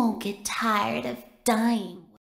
won't get tired of dying.